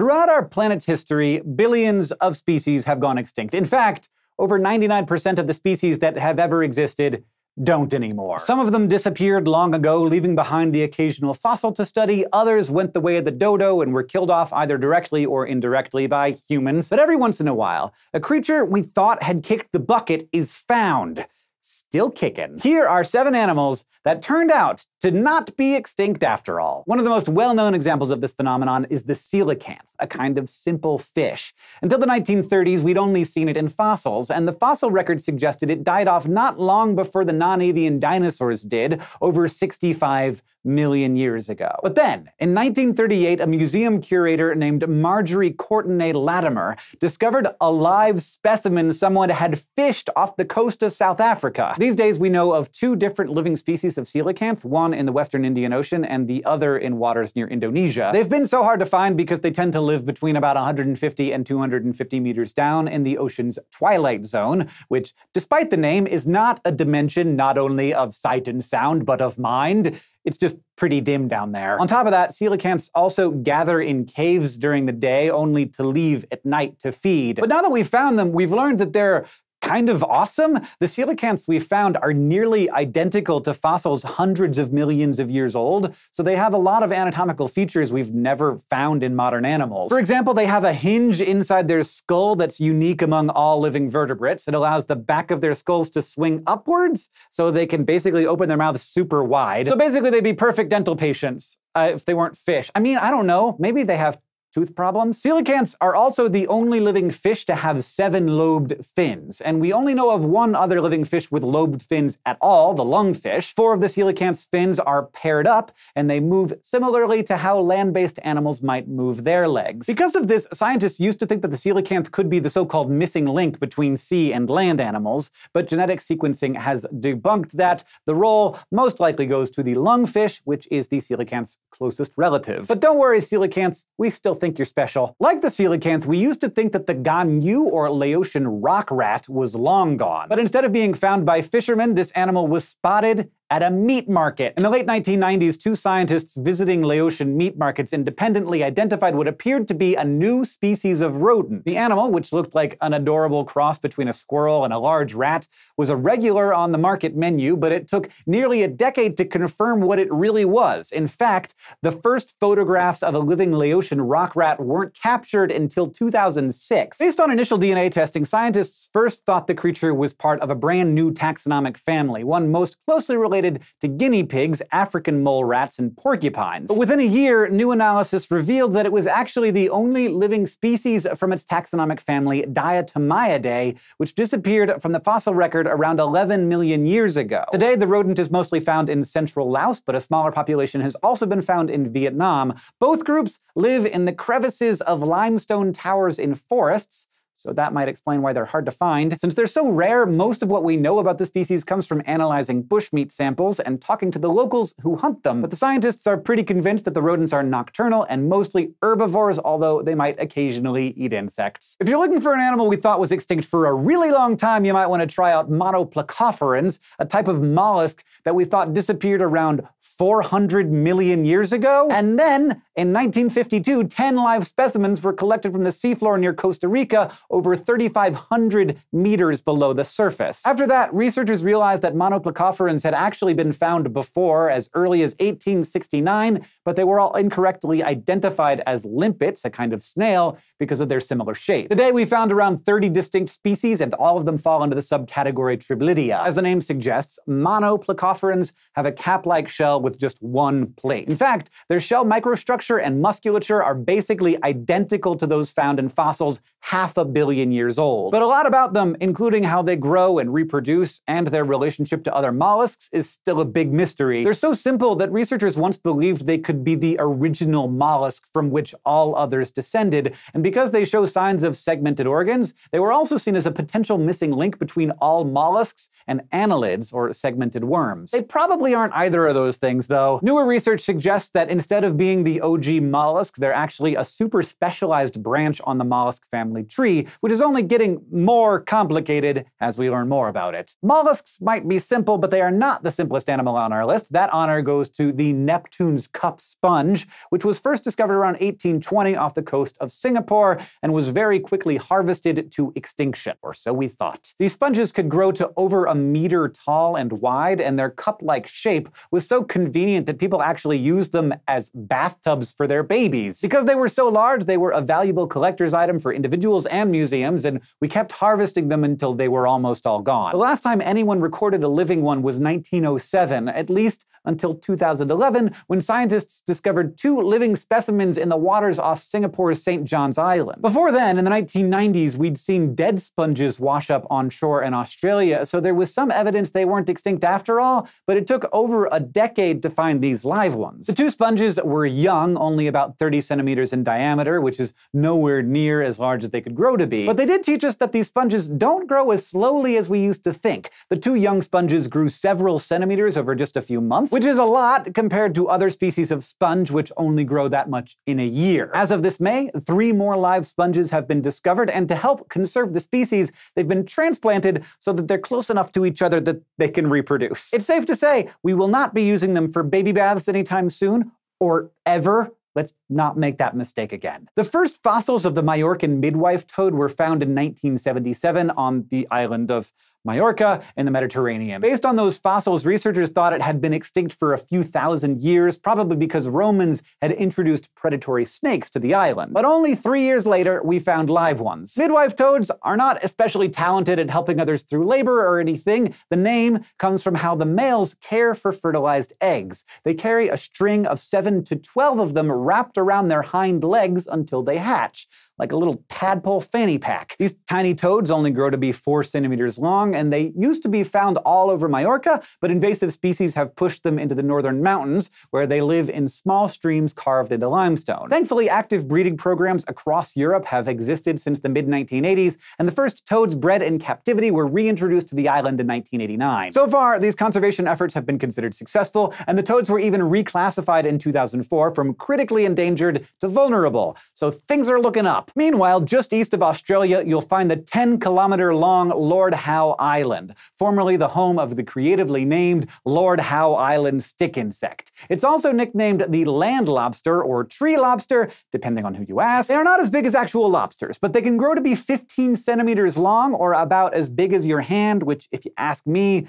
Throughout our planet's history, billions of species have gone extinct. In fact, over 99% of the species that have ever existed don't anymore. Some of them disappeared long ago, leaving behind the occasional fossil to study. Others went the way of the dodo and were killed off either directly or indirectly by humans. But every once in a while, a creature we thought had kicked the bucket is found still kicking. Here are seven animals that turned out to not be extinct after all. One of the most well-known examples of this phenomenon is the coelacanth, a kind of simple fish. Until the 1930s, we'd only seen it in fossils, and the fossil record suggested it died off not long before the non-avian dinosaurs did, over 65 million years ago. But then, in 1938, a museum curator named Marjorie Courtenay Latimer discovered a live specimen someone had fished off the coast of South Africa. These days, we know of two different living species of coelacanth, one in the western Indian Ocean and the other in waters near Indonesia. They've been so hard to find because they tend to live between about 150 and 250 meters down in the ocean's twilight zone, which, despite the name, is not a dimension not only of sight and sound, but of mind. It's just pretty dim down there. On top of that, coelacanths also gather in caves during the day, only to leave at night to feed. But now that we've found them, we've learned that they're kind of awesome. The coelacanths we found are nearly identical to fossils hundreds of millions of years old, so they have a lot of anatomical features we've never found in modern animals. For example, they have a hinge inside their skull that's unique among all living vertebrates. It allows the back of their skulls to swing upwards, so they can basically open their mouths super wide. So basically, they'd be perfect dental patients. Uh, if they weren't fish. I mean, I don't know. Maybe they have tooth problems. Coelacanths are also the only living fish to have seven-lobed fins, and we only know of one other living fish with lobed fins at all, the lungfish. Four of the coelacanth's fins are paired up, and they move similarly to how land-based animals might move their legs. Because of this, scientists used to think that the coelacanth could be the so-called missing link between sea and land animals, but genetic sequencing has debunked that. The role most likely goes to the lungfish, which is the coelacanth's closest relative. But don't worry, coelacanths, we still think you're special. Like the coelacanth, we used to think that the kha-nyou or Laotian rock rat was long gone. But instead of being found by fishermen, this animal was spotted at a meat market. In the late 1990s, two scientists visiting Laotian meat markets independently identified what appeared to be a new species of rodent. The animal, which looked like an adorable cross between a squirrel and a large rat, was a regular on the market menu, but it took nearly a decade to confirm what it really was. In fact, the first photographs of a living Laotian rock rat weren't captured until 2006. Based on initial DNA testing, scientists first thought the creature was part of a brand new taxonomic family, one most closely related to guinea pigs, African mole rats, and porcupines. But within a year, new analysis revealed that it was actually the only living species from its taxonomic family, Diatomyidae, which disappeared from the fossil record around 11 million years ago. Today, the rodent is mostly found in central Laos, but a smaller population has also been found in Vietnam. Both groups live in the crevices of limestone towers in forests, so that might explain why they're hard to find. Since they're so rare, most of what we know about the species comes from analyzing bushmeat samples and talking to the locals who hunt them. But the scientists are pretty convinced that the rodents are nocturnal and mostly herbivores, although they might occasionally eat insects. If you're looking for an animal we thought was extinct for a really long time, you might want to try out monoplacophorans, a type of mollusk that we thought disappeared around 400 million years ago. And then, in 1952, 10 live specimens were collected from the seafloor near Costa Rica over 3,500 meters below the surface. After that, researchers realized that monoplacophorans had actually been found before as early as 1869, but they were all incorrectly identified as limpets, a kind of snail, because of their similar shape. Today, we found around 30 distinct species, and all of them fall into the subcategory Tryblidia. As the name suggests, monoplacophorans have a cap-like shell with just one plate. In fact, their shell microstructure and musculature are basically identical to those found in fossils half a billion billion years old. But a lot about them, including how they grow and reproduce and their relationship to other mollusks, is still a big mystery. They're so simple that researchers once believed they could be the original mollusk from which all others descended, and because they show signs of segmented organs, they were also seen as a potential missing link between all mollusks and annelids, or segmented worms. They probably aren't either of those things, though. Newer research suggests that instead of being the OG mollusk, they're actually a super specialized branch on the mollusk family tree, which is only getting more complicated as we learn more about it. Mollusks might be simple, but they are not the simplest animal on our list. That honor goes to the Neptune's cup sponge, which was first discovered around 1820 off the coast of Singapore and was very quickly harvested to extinction, or so we thought. These sponges could grow to over a meter tall and wide, and their cup-like shape was so convenient that people actually used them as bathtubs for their babies. Because they were so large, they were a valuable collector's item for individuals and museums, and we kept harvesting them until they were almost all gone. The last time anyone recorded a living one was 1907, at least until 2011, when scientists discovered two living specimens in the waters off Singapore's St. John's Island. Before then, in the 1990s, we'd seen dead sponges wash up on shore in Australia, so there was some evidence they weren't extinct after all, but it took over a decade to find these live ones. The two sponges were young, only about 30 centimeters in diameter, which is nowhere near as large as they could grow to be. But they did teach us that these sponges don't grow as slowly as we used to think. The two young sponges grew several centimeters over just a few months, which is a lot compared to other species of sponge which only grow that much in a year. As of this May, three more live sponges have been discovered, and to help conserve the species, they've been transplanted so that they're close enough to each other that they can reproduce. It's safe to say we will not be using them for baby baths anytime soon, or ever. Let's not make that mistake again. The first fossils of the Majorcan midwife toad were found in 1977 on the island of Majorca in the Mediterranean. Based on those fossils, researchers thought it had been extinct for a few thousand years, probably because Romans had introduced predatory snakes to the island. But only three years later, we found live ones. Midwife toads are not especially talented at helping others through labor or anything. The name comes from how the males care for fertilized eggs. They carry a string of 7 to 12 of them wrapped around their hind legs until they hatch, like a little tadpole fanny pack. These tiny toads only grow to be 4 centimeters long long, and they used to be found all over Majorca, but invasive species have pushed them into the northern mountains, where they live in small streams carved into limestone. Thankfully, active breeding programs across Europe have existed since the mid 1980s, and the first toads bred in captivity were reintroduced to the island in 1989. So far, these conservation efforts have been considered successful, and the toads were even reclassified in 2004 from critically endangered to vulnerable, so things are looking up. Meanwhile, just east of Australia, you'll find the 10 kilometer long Lord Howe Island, formerly the home of the creatively named Lord Howe Island stick insect. It's also nicknamed the land lobster or tree lobster, depending on who you ask. They are not as big as actual lobsters, but they can grow to be 15 centimeters long or about as big as your hand, which, if you ask me,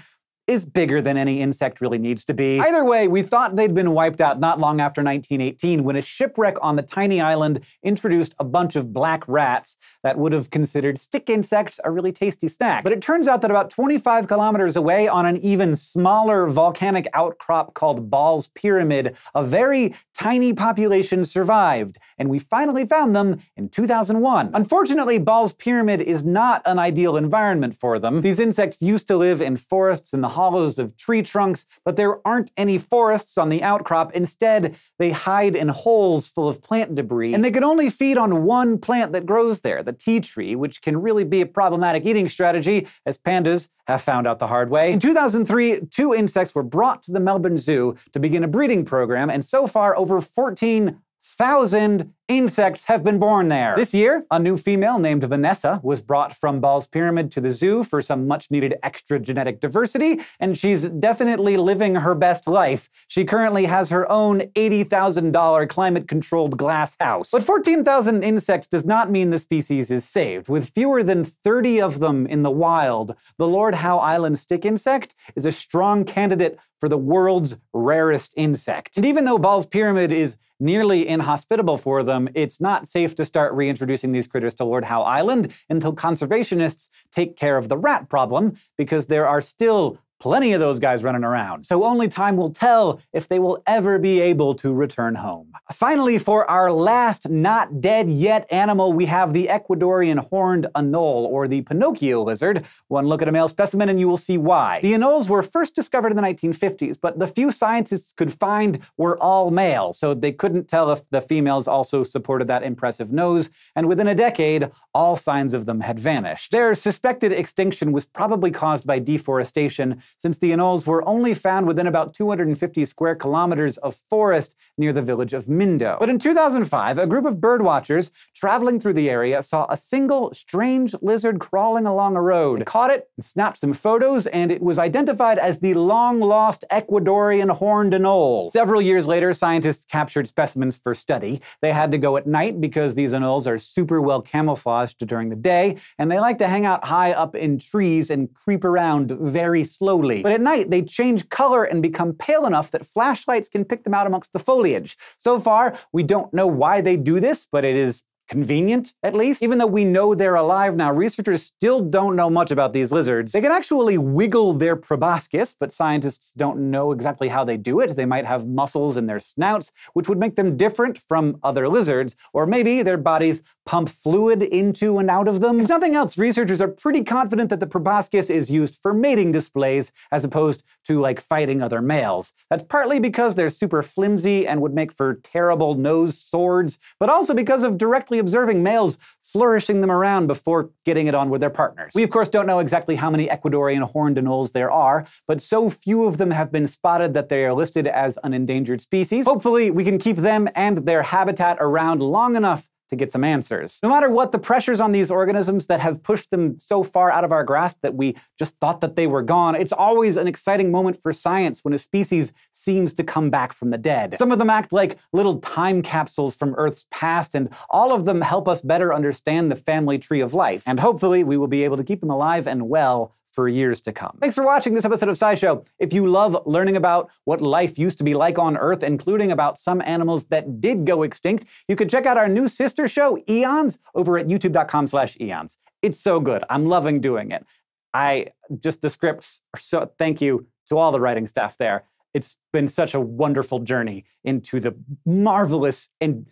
is bigger than any insect really needs to be. Either way, we thought they'd been wiped out not long after 1918 when a shipwreck on the tiny island introduced a bunch of black rats that would have considered stick insects a really tasty snack. But it turns out that about 25 kilometers away on an even smaller volcanic outcrop called Ball's Pyramid, a very tiny population survived, and we finally found them in 2001. Unfortunately, Ball's Pyramid is not an ideal environment for them. These insects used to live in forests in the hollows of tree trunks, but there aren't any forests on the outcrop. Instead, they hide in holes full of plant debris, and they can only feed on one plant that grows there, the tea tree, which can really be a problematic eating strategy, as pandas have found out the hard way. In 2003, two insects were brought to the Melbourne Zoo to begin a breeding program, and so far, over 14,000 insects have been born there. This year, a new female named Vanessa was brought from Ball's Pyramid to the zoo for some much needed extra genetic diversity, and she's definitely living her best life. She currently has her own $80,000 climate controlled glass house. But 14,000 insects does not mean the species is saved. With fewer than 30 of them in the wild, the Lord Howe Island stick insect is a strong candidate for the world's rarest insect. And even though Ball's Pyramid is nearly inhospitable for them, it's not safe to start reintroducing these critters to Lord Howe Island until conservationists take care of the rat problem, because there are still Plenty of those guys running around, so only time will tell if they will ever be able to return home. Finally, for our last not dead yet animal, we have the Ecuadorian horned anole, or the Pinocchio lizard. One look at a male specimen and you will see why. The anoles were first discovered in the 1950s, but the few scientists could find were all male, so they couldn't tell if the females also supported that impressive nose, and within a decade, all signs of them had vanished. Their suspected extinction was probably caused by deforestation since the anoles were only found within about 250 square kilometers of forest near the village of Mindo. But in 2005, a group of birdwatchers traveling through the area saw a single strange lizard crawling along a road. They caught it, and snapped some photos, and it was identified as the long-lost Ecuadorian horned anole. Several years later, scientists captured specimens for study. They had to go at night because these anoles are super well camouflaged during the day, and they like to hang out high up in trees and creep around very slowly. But at night, they change color and become pale enough that flashlights can pick them out amongst the foliage. So far, we don't know why they do this, but it is convenient, at least. Even though we know they're alive now, researchers still don't know much about these lizards. They can actually wiggle their proboscis, but scientists don't know exactly how they do it. They might have muscles in their snouts, which would make them different from other lizards, or maybe their bodies pump fluid into and out of them. If nothing else, researchers are pretty confident that the proboscis is used for mating displays as opposed to like fighting other males. That's partly because they're super flimsy and would make for terrible nose swords, but also because of observing males flourishing them around before getting it on with their partners. We, of course, don't know exactly how many Ecuadorian horned anoles there are, but so few of them have been spotted that they are listed as an endangered species. Hopefully, we can keep them and their habitat around long enough to get some answers. No matter what the pressures on these organisms that have pushed them so far out of our grasp that we just thought that they were gone, it's always an exciting moment for science when a species seems to come back from the dead. Some of them act like little time capsules from Earth's past, and all of them help us better understand the family tree of life. And hopefully, we will be able to keep them alive and well for years to come. Thanks for watching this episode of SciShow. If you love learning about what life used to be like on Earth, including about some animals that did go extinct, you can check out our new sister show, Eons, over at youtube.com slash eons. It's so good. I'm loving doing it. I just the scripts are so thank you to all the writing staff there. It's been such a wonderful journey into the marvelous and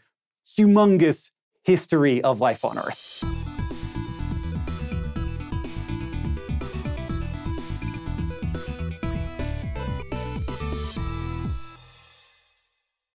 humongous history of life on Earth.